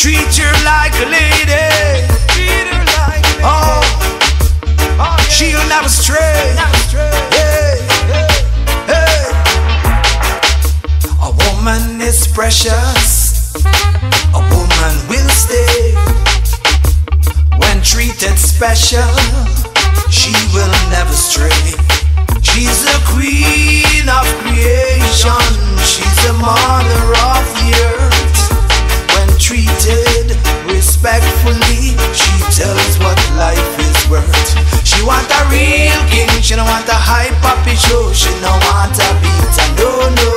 Treat her like a lady. Treat her like a lady. Oh, oh yeah. she'll never stray. Never stray. Hey. A woman is precious. A woman will stay when treated special. She will never stray. She's the queen of creation. She's the mother show. She don't want a beat and no no.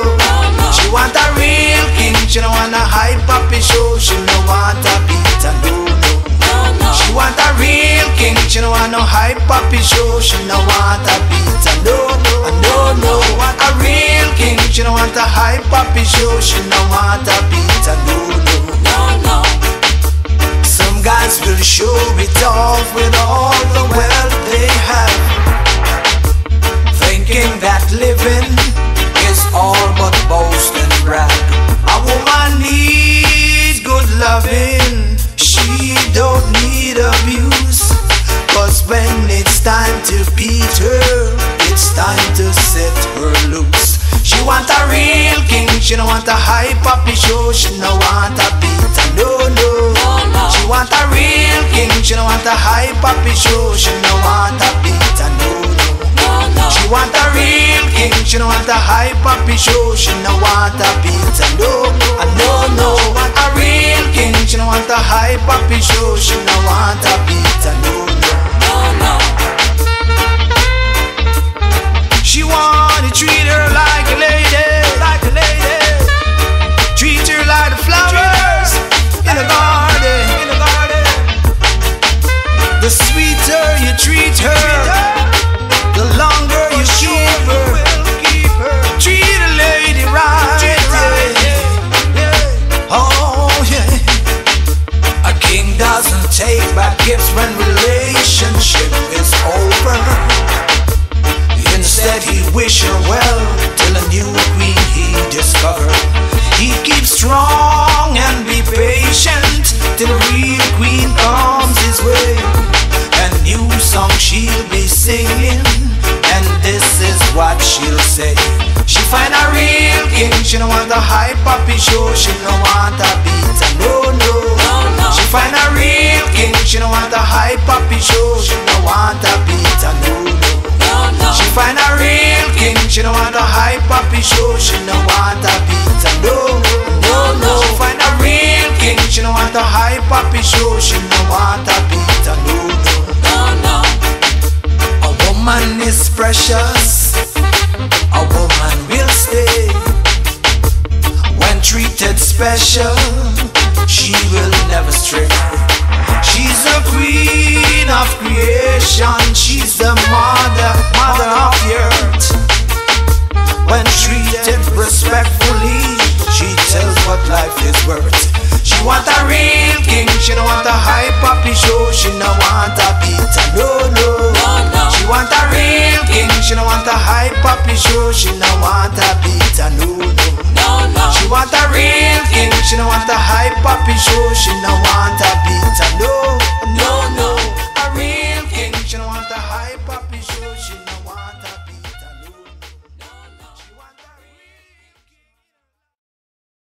She want a real king. She don't want a high poppy show. She don't want a beat and no no. She want a real king. She don't want no high poppy show. She don't want a beat and no no. No no. Want a real king. She don't want a high poppy show. She don't want a beat when it's time to beat her, it's time to set her loose. She want a real king, she don't want a high poppy show, she don't want a beat, no no. She want a real king, she don't want a high poppy show, she don't want a beat, no no. She want a real king, she don't want a high poppy show, she don't want a beat, no no no. A real king, she don't want a high poppy show, she don't she'll be singing, and this is what she'll say. She find a real king, she don't want a high poppy show, she don't want a beat, no no. She find a real king, she don't want a high poppy show, she don't want a beat, no no. She find a real king, she don't want a high poppy show, she don't want a beat, no no no. She find a real king, she don't want a high poppy show, she don't precious, a woman will stay. When treated special, she will never stray. She's the queen of creation, she's the mother, mother of the earth. When treated respectfully, she tells what life is worth. She want a real king, she don't want a high poppy show, she don't want a beat, no no. Poppy show, she don't want a beat, no no. She want a real king, she don't want a high poppy show, she don't want